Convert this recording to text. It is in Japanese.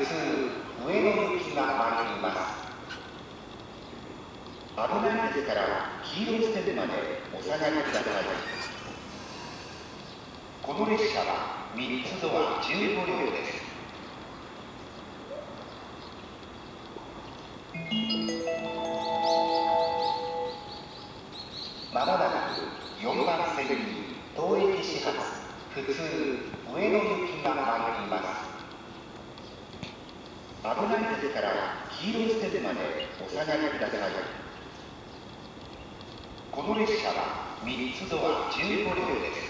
普通上野行きが参ります危ないです。から黄色いステップまでお下がりくださいこの列車は3つドア15両ですまもなく4番線に東駅始発普通上野行きが参ります。危ないですから黄色いステップまでお下がりくださいこの列車は3つドア15両です。